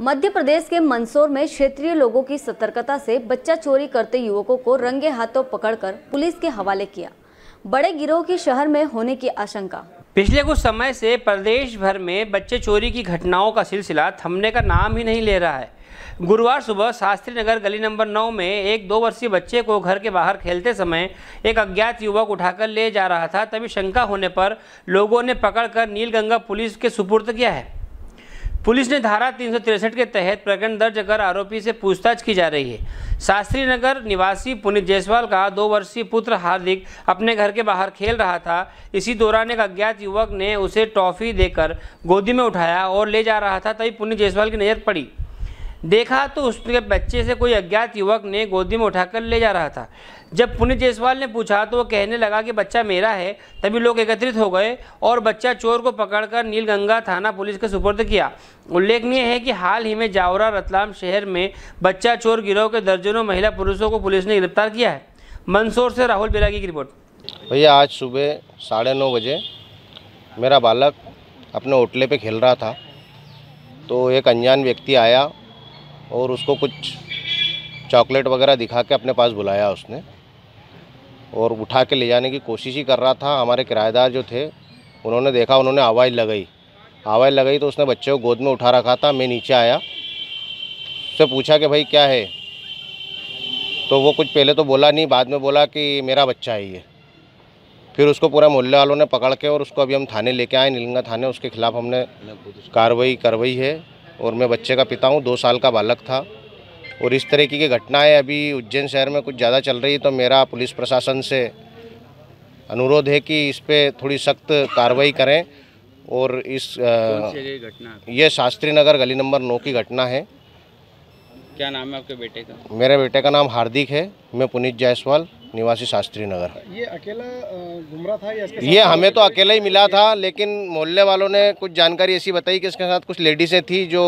मध्य प्रदेश के मंदसौर में क्षेत्रीय लोगों की सतर्कता से बच्चा चोरी करते युवकों को रंगे हाथों पकड़कर पुलिस के हवाले किया। बड़े गिरोह की शहर में होने की आशंका। पिछले कुछ समय से प्रदेश भर में बच्चे चोरी की घटनाओं का सिलसिला थमने का नाम ही नहीं ले रहा है। गुरुवार सुबह शास्त्री नगर गली नंबर नौ में एक दो वर्षीय बच्चे को घर के बाहर खेलते समय एक अज्ञात युवक उठाकर ले जा रहा था, तभी शंका होने पर लोगों ने पकड़कर नीलगंगा पुलिस के सुपुर्द किया है। पुलिस ने धारा तीन के तहत प्रकरण दर्ज कर आरोपी से पूछताछ की जा रही है। शास्त्री नगर निवासी पुनित जयसवाल का दो वर्षीय पुत्र हार्दिक अपने घर के बाहर खेल रहा था। इसी दौरान एक अज्ञात युवक ने उसे टॉफी देकर गोदी में उठाया और ले जा रहा था, तभी पुनित जयसवाल की नज़र पड़ी। देखा तो उसके बच्चे से कोई अज्ञात युवक ने गोदी में उठाकर ले जा रहा था। जब पुनीत जायसवाल ने पूछा तो वो कहने लगा कि बच्चा मेरा है, तभी लोग एकत्रित हो गए और बच्चा चोर को पकड़कर नीलगंगा थाना पुलिस के सुपुर्द किया। उल्लेखनीय है कि हाल ही में जावरा रतलाम शहर में बच्चा चोर गिरोह के दर्जनों महिला पुरुषों को पुलिस ने गिरफ़्तार किया है। मंदसौर से राहुल बिरागी की रिपोर्ट। भैया, आज सुबह साढ़े नौ बजे मेरा बालक अपने होटले पे खेल रहा था तो एक अनजान व्यक्ति आया और उसको कुछ चॉकलेट वगैरह दिखा के अपने पास बुलाया उसने। और उठा के ले जाने की कोशिश ही कर रहा था। हमारे किराएदार जो थे उन्होंने देखा उन्होंने आवाज़ लगाई। आवाज़ लगाई तो उसने बच्चे को गोद में उठा रखा था मैं नीचे आया। उससे पूछा कि भाई क्या है? तो वो कुछ पहले तो बोला नहीं बाद में बोला कि मेरा बच्चा है ये। फिर उसको पूरा मोहल्ले वालों ने पकड़ के और उसको अभी हम थाने लेके आए नीलंगा थाने उसके खिलाफ हमने कार्रवाई करवाई है। और मैं बच्चे का पिता हूँ दो साल का बालक था। और इस तरीके की घटनाएँ अभी उज्जैन शहर में कुछ ज़्यादा चल रही है तो मेरा पुलिस प्रशासन से अनुरोध है कि इस पर थोड़ी सख्त कार्रवाई करें। और इस घटना? ये शास्त्री नगर गली नंबर नौ की घटना है। क्या नाम है आपके बेटे का? मेरे बेटे का नाम हार्दिक है मैं पुनीत जायसवाल। निवासी शास्त्री नगर। ये अकेला घूम रहा था या इसके ये हमें तो अकेला ही मिला था लेकिन मोहल्ले वालों ने कुछ जानकारी ऐसी बताई कि इसके साथ कुछ लेडीज़ें थी जो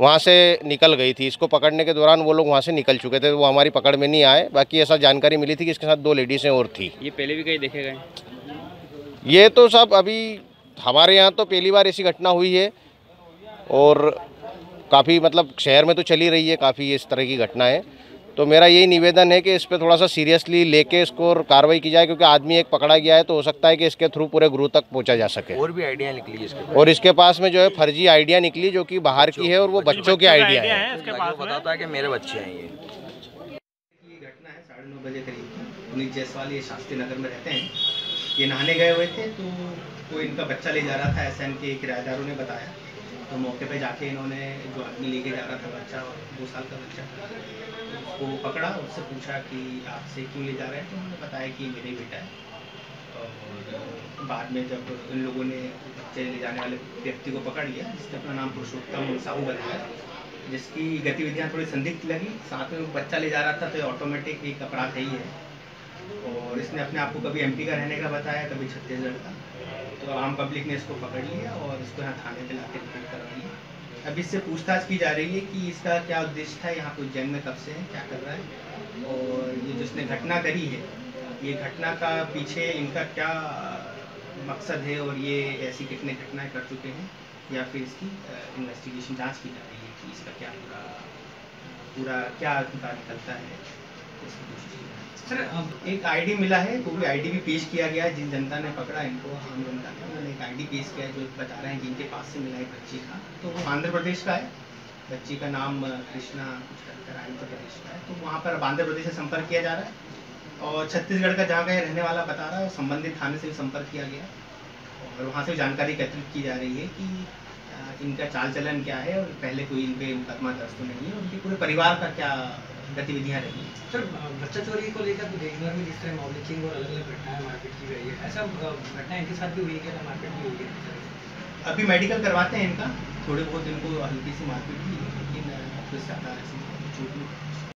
वहाँ से निकल गई थी। इसको पकड़ने के दौरान वो लोग वहाँ से निकल चुके थे वो हमारी पकड़ में नहीं आए। बाकी ऐसा जानकारी मिली थी कि इसके साथ दो लेडीज़ें और थी। ये पहले भी कहीं देखे गए ये तो सब अभी हमारे यहाँ तो पहली बार ऐसी घटना हुई है और काफ़ी मतलब शहर में तो चली रही है काफ़ी इस तरह की घटनाएँ। तो मेरा यही निवेदन है कि इस पर थोड़ा सा सीरियसली लेके इसको कार्रवाई की जाए क्योंकि आदमी एक पकड़ा गया है तो हो सकता है कि इसके थ्रू पूरे गुरु तक पहुँचा जा सके। और भी आइडिया निकली इसके और इसके पास में जो है फर्जी आइडिया निकली जो कि बाहर की है और वो बच्चों की आइडिया है। बताता है कि मेरे बच्चे हैं ये। घटना है साढ़े नौ बजे करीब पुनीत जायसवाल ये शास्त्री नगर में रहते हैं। ये नहाने गए हुए थे तो वो इनका बच्चा ले जा रहा था एस के किराएदारों ने बताया। तो मौके पे जाके इन्होंने जो आदमी लेके जा रहा था बच्चा, दो साल का बच्चा, उसको पकड़ा, उससे पूछा कि आपसे क्यों ले जा रहे हैं? तो उन्होंने बताया कि मेरे बेटा है। और बाद में जब इन लोगों ने बच्चे ले जाने वाले व्यक्ति को पकड़ लिया जिसने अपना नाम पुरुषोत्तम साहू बताया जिसकी गतिविधियाँ थोड़ी संदिग्ध लगी। साथ में बच्चा ले जा रहा था तो ऑटोमेटिक एक अपराध है ही और इसने अपने आप को कभी एमपी का रहने का बताया, कभी छत्तीसगढ़ का। तो आम पब्लिक ने इसको पकड़ लिया और इसको यहाँ थाने पे ला के रिपोर्ट करा दिया अब इससे पूछताछ की जा रही है कि इसका क्या उद्देश्य था, यहाँ कोई जन्म में कब से है, क्या कर रहा है? और ये जिसने घटना करी है, ये घटना का पीछे इनका क्या मकसद है और ये ऐसी कितने घटनाएँ कर चुके हैं, या फिर इसकी इन्वेस्टिगेशन जाँच की जा रही है कि इसका क्या पूरा पूरा क्या निकलता है? सर, अब एक आईडी मिला है भी आईडी भी पेश किया गया है। जिन जनता ने पकड़ा, इनको आम जनता ने उन्होंने एक आईडी पेश किया जो बता रहे हैं जिनके पास से मिला है बच्ची का। तो वो आंध्र प्रदेश का है। बच्ची का नाम कृष्णा कुछ करकर आंध्र प्रदेश का है। तो वहाँ पर आंध्र प्रदेश से संपर्क किया जा रहा है। और छत्तीसगढ़ का जहाँ का रहने वाला बता रहा है संबंधित थाने से भी संपर्क किया गया और वहाँ से जानकारी एकत्रित की जा रही है कि इनका चाल चलन क्या है, और पहले कोई इन पर मुकदमा दर्ज तो नहीं है। उनके पूरे परिवार का क्या गतिविधियाँ रही सर बच्चा चोरी को लेकर तो देश भर में जिस तरह मॉबलिचिंग और अलग अलग घटनाएँ मार्केट की गई है ऐसा घटना इनके साथ भी हुई है क्या? मार्केट भी हुई है अभी मेडिकल करवाते हैं इनका। थोड़े बहुत इनको हल्की सी मारपीट की लेकिन कुछ ज़्यादा ऐसी चोट